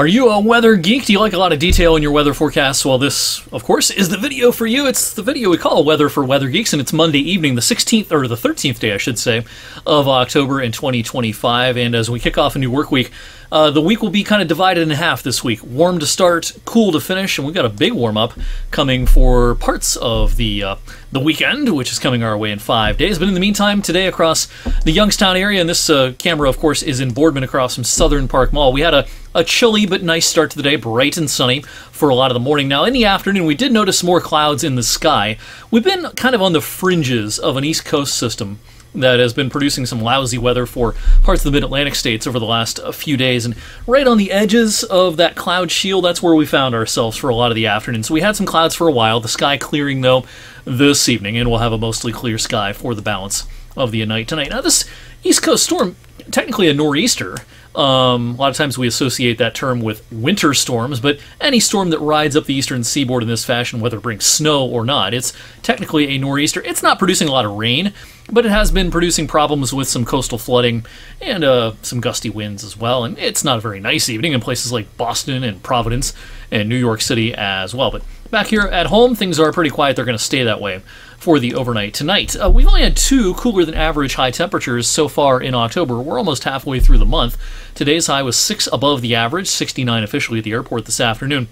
Are you a weather geek? Do you like a lot of detail in your weather forecasts? Well, this, of course, is the video for you. It's the video we call Weather for Weather Geeks, and it's Monday evening, the 16th, or the 13th day, I should say, of October in 2025. And as we kick off a new work week, uh, the week will be kind of divided in half this week. Warm to start, cool to finish, and we've got a big warm up coming for parts of the uh, the weekend, which is coming our way in five days. But in the meantime, today across the Youngstown area, and this uh, camera, of course, is in Boardman across from Southern Park Mall. We had a, a chilly but nice start to the day, bright and sunny for a lot of the morning. Now, in the afternoon, we did notice more clouds in the sky. We've been kind of on the fringes of an East Coast system that has been producing some lousy weather for parts of the mid Atlantic states over the last uh, few days. And right on the edges of that cloud shield, that's where we found ourselves for a lot of the afternoon. So we had some clouds for a while, the sky clearing though this evening, and we'll have a mostly clear sky for the balance of the night tonight. Now, this East Coast storm, technically a nor'easter. Um, a lot of times we associate that term with winter storms, but any storm that rides up the eastern seaboard in this fashion, whether it brings snow or not, it's technically a nor'easter. It's not producing a lot of rain, but it has been producing problems with some coastal flooding and uh, some gusty winds as well. And it's not a very nice evening in places like Boston and Providence and New York City as well. But back here at home, things are pretty quiet. They're going to stay that way for the overnight tonight. Uh, we've only had two cooler than average high temperatures so far in October. We're almost halfway through the month. Today's high was six above the average, 69 officially at the airport this afternoon.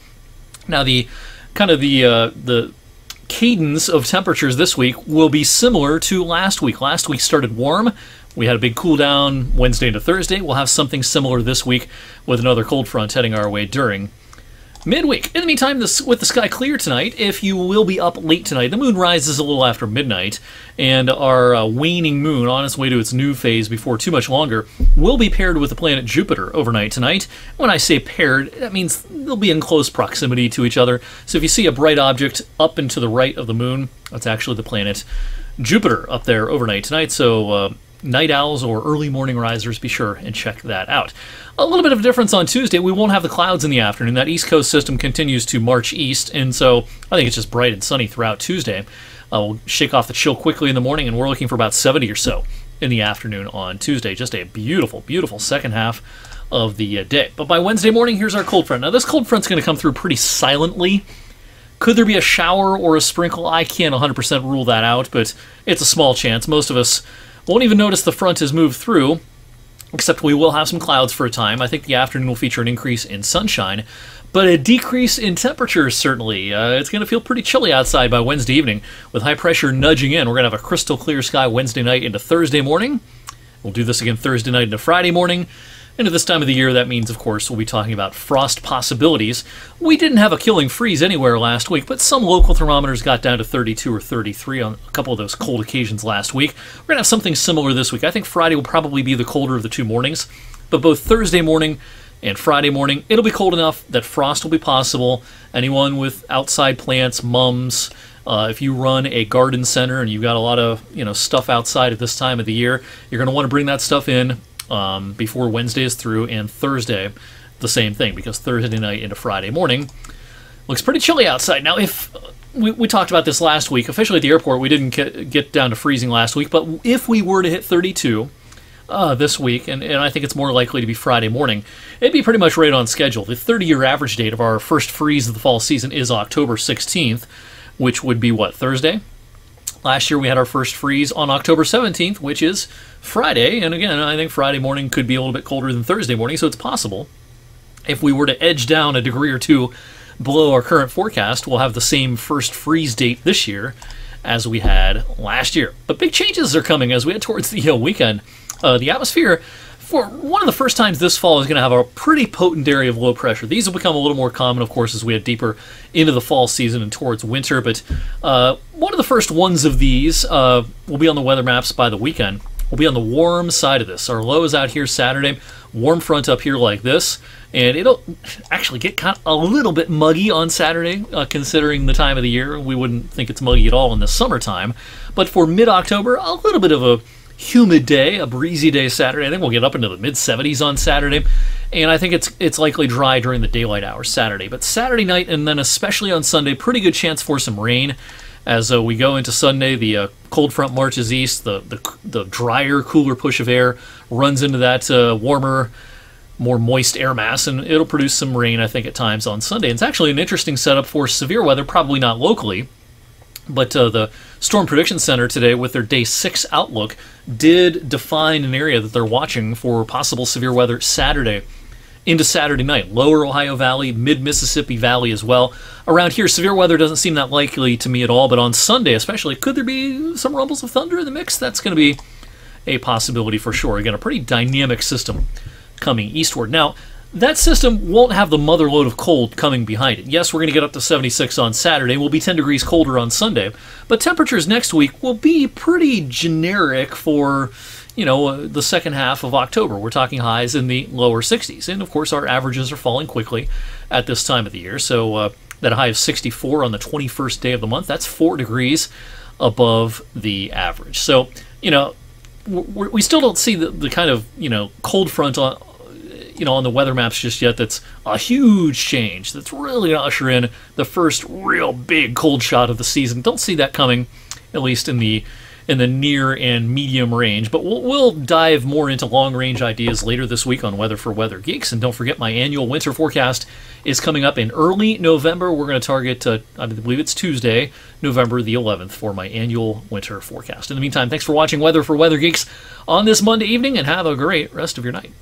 Now the kind of the uh, the cadence of temperatures this week will be similar to last week. Last week started warm. We had a big cool down Wednesday into Thursday. We'll have something similar this week with another cold front heading our way during midweek. In the meantime, this, with the sky clear tonight, if you will be up late tonight, the moon rises a little after midnight, and our uh, waning moon, on its way to its new phase before too much longer, will be paired with the planet Jupiter overnight tonight. When I say paired, that means they'll be in close proximity to each other. So if you see a bright object up and to the right of the moon, that's actually the planet Jupiter up there overnight tonight. So uh, night owls or early morning risers, be sure and check that out. A little bit of a difference on Tuesday. We won't have the clouds in the afternoon. That East Coast system continues to march east, and so I think it's just bright and sunny throughout Tuesday. Uh, we'll shake off the chill quickly in the morning, and we're looking for about 70 or so in the afternoon on Tuesday. Just a beautiful, beautiful second half of the uh, day. But by Wednesday morning, here's our cold front. Now, this cold front's going to come through pretty silently. Could there be a shower or a sprinkle? I can't 100% rule that out, but it's a small chance. Most of us won't even notice the front has moved through, except we will have some clouds for a time. I think the afternoon will feature an increase in sunshine, but a decrease in temperatures certainly. Uh, it's going to feel pretty chilly outside by Wednesday evening, with high pressure nudging in. We're going to have a crystal clear sky Wednesday night into Thursday morning. We'll do this again Thursday night into Friday morning. And at this time of the year, that means, of course, we'll be talking about frost possibilities. We didn't have a killing freeze anywhere last week, but some local thermometers got down to 32 or 33 on a couple of those cold occasions last week. We're going to have something similar this week. I think Friday will probably be the colder of the two mornings, but both Thursday morning and Friday morning, it'll be cold enough that frost will be possible. Anyone with outside plants, mums, uh, if you run a garden center and you've got a lot of you know stuff outside at this time of the year, you're going to want to bring that stuff in um, before Wednesday is through, and Thursday, the same thing, because Thursday night into Friday morning looks pretty chilly outside. Now, if we, we talked about this last week, officially at the airport, we didn't get, get down to freezing last week, but if we were to hit 32, uh, this week, and, and I think it's more likely to be Friday morning. It'd be pretty much right on schedule. The 30 year average date of our first freeze of the fall season is October 16th, which would be what, Thursday? Last year we had our first freeze on October 17th, which is Friday, and again, I think Friday morning could be a little bit colder than Thursday morning, so it's possible. If we were to edge down a degree or two below our current forecast, we'll have the same first freeze date this year as we had last year. But big changes are coming as we head towards the uh, weekend. Uh, the atmosphere for one of the first times this fall is going to have a pretty potent area of low pressure. These will become a little more common, of course, as we head deeper into the fall season and towards winter. But uh, one of the first ones of these uh, will be on the weather maps by the weekend. We'll be on the warm side of this. Our low is out here Saturday, warm front up here like this, and it'll actually get kind of a little bit muggy on Saturday, uh, considering the time of the year. We wouldn't think it's muggy at all in the summertime, but for mid-October, a little bit of a humid day, a breezy day Saturday. I think we'll get up into the mid 70s on Saturday, and I think it's it's likely dry during the daylight hours Saturday. But Saturday night and then especially on Sunday, pretty good chance for some rain. As uh, we go into Sunday, the uh, cold front marches east. The, the the drier, cooler push of air runs into that uh, warmer more moist air mass, and it'll produce some rain, I think, at times on Sunday. It's actually an interesting setup for severe weather, probably not locally, but uh, the Storm Prediction Center today, with their day six outlook, did define an area that they're watching for possible severe weather Saturday into Saturday night. Lower Ohio Valley, mid Mississippi Valley as well. Around here, severe weather doesn't seem that likely to me at all, but on Sunday especially, could there be some rumbles of thunder in the mix? That's going to be a possibility for sure. Again, a pretty dynamic system coming eastward. Now, that system won't have the mother lode of cold coming behind it. Yes, we're going to get up to 76 on Saturday. We'll be 10 degrees colder on Sunday. But temperatures next week will be pretty generic for, you know, uh, the second half of October. We're talking highs in the lower 60s. And of course, our averages are falling quickly at this time of the year. So uh, that high of 64 on the 21st day of the month, that's 4 degrees above the average. So, you know, we still don't see the, the kind of, you know, cold front on, you know on the weather maps just yet that's a huge change that's really going to usher in the first real big cold shot of the season. Don't see that coming at least in the in the near and medium range but we'll, we'll dive more into long range ideas later this week on weather for weather geeks. And don't forget my annual winter forecast is coming up in early november. We're going to target uh, i believe it's tuesday november the 11th for my annual winter forecast. In the meantime thanks for watching weather for weather geeks on this monday evening and have a great rest of your night